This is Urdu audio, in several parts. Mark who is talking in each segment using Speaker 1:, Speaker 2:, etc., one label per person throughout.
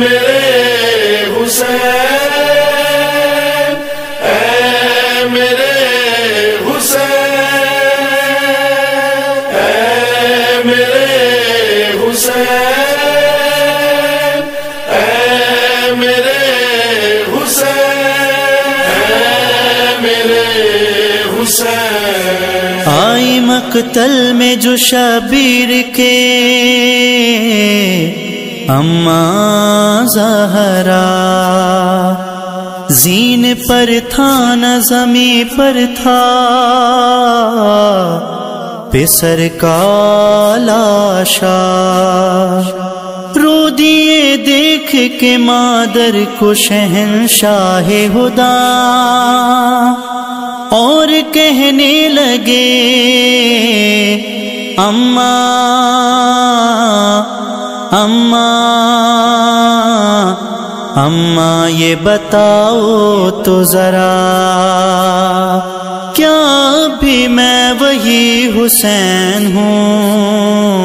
Speaker 1: میرے حسین، اے میرے حسین، اے میرے حسین، اے میرے حسین میرے حسین۔
Speaker 2: آئی مقتل میں جو شبیر کے اما زہرا، زین پر تھا، نہ زمیں پر تھا۔ پسر کا لاشا۔ رو دیے دیکھ کے مادر کو شہنشاہ ہدا اور کہنے لگے، اما اما اما یہ بتاؤ تو ذرا، کیا بھی میں وہی حسین ہوں؟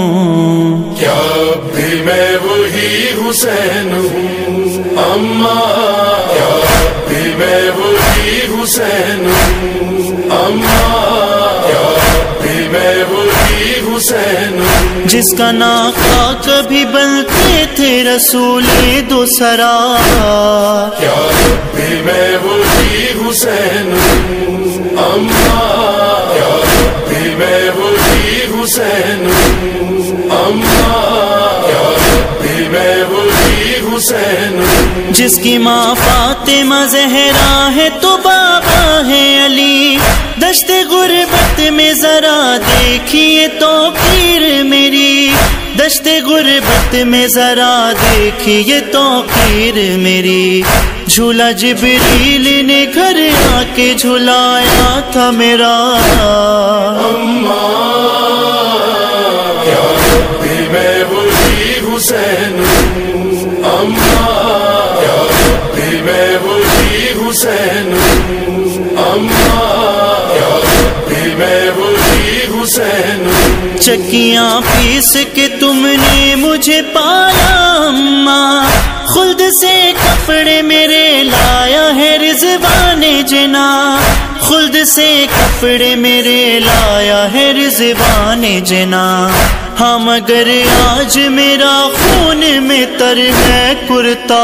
Speaker 1: کیا بھی میں وہی حسین ہوں؟ اما، کیا بھی میں وہی حسین
Speaker 2: جس کا ناکا کبھی بنتے تھے رسول دو سرا
Speaker 1: کیا بھی میں وہی حسین ہوں اما؟ کیا بھی میں وہی حسین ہوں اما؟ کیا بھی میں وہی حسین ہوں
Speaker 2: جس کی ماں فاطمہ زہرا ہے تو بابا ہے علی۔ دشت غربت میں ذرا دیکھیے تو پیر میری۔ دشت غربت میں ذرا دیکھیے تو پیر میری۔ جھولا جبریل نے گھر آ کے جھلایا تھا میرا۔ چکیاں پیس کے تم نے مجھے پالا اماں خلد سے کپڑے میرے لایا ہے رضوان جنا خلد سے کپڑے میرے لایا ہے رضوان جنا ہاں مگر آج میرا خون میں تر ہے کرتا۔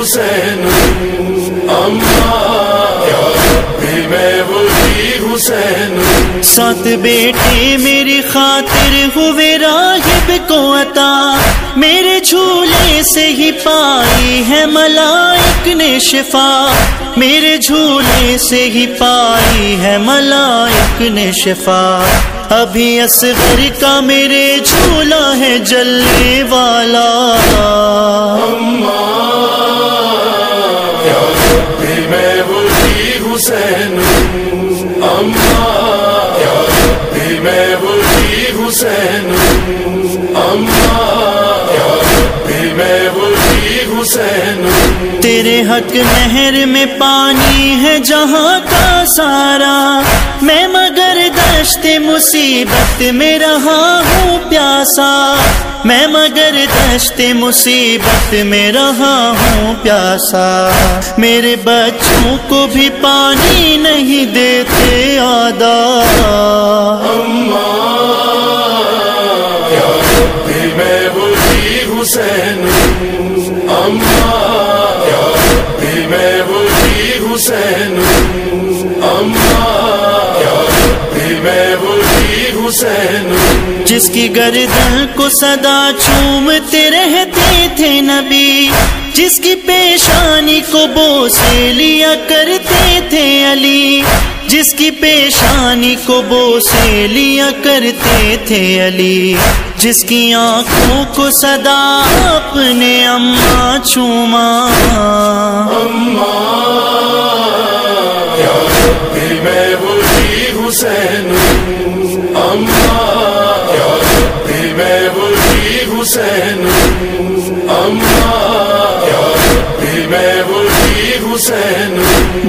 Speaker 1: حسین بھی میں وہی حسین۔
Speaker 2: سات بیٹے میری خاطر ہوئے راہب کو عطا۔ میرے جھولے سے ہی پائی ہے ملائک نے شفا۔ میرے جھولے سے ہی پائی ہے ملائک نے شفا۔ ابھی اصغر کا میرے جھولا ہے جلنے والا۔ تیرے حق نہر میں پانی ہے جہاں کا سارا۔ میں مگر دشت مصیبت میں رہا ہوں پیاسا۔ میں مگر دشت مصیبت میں رہا ہوں پیاسا۔ میرے بچوں کو بھی پانی نہیں دیتے آدھا
Speaker 1: حسین ہوں میں وہی حسین میں وہی حسین
Speaker 2: جس کی گردن کو صدا چومتے رہتے تھے نبی، جس کی پیشانی کو بوسے لیا کرتے تھے علی۔ جس کی پیشانی کو بوسے لیا کرتے تھے علی، جس کی آنکھوں کو صدا اپنے اماں چوما
Speaker 1: کیا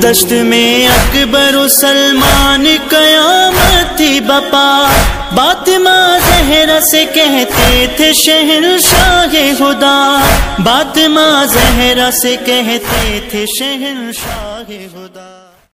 Speaker 2: دشت میں اکبر و سلمان قیامت تھی بپا۔ بات ماں زہرا سے کہتے تھے شہر شاہ خدا۔ بات ماں زہرا سے کہتے تھے شہر شاہ خدا۔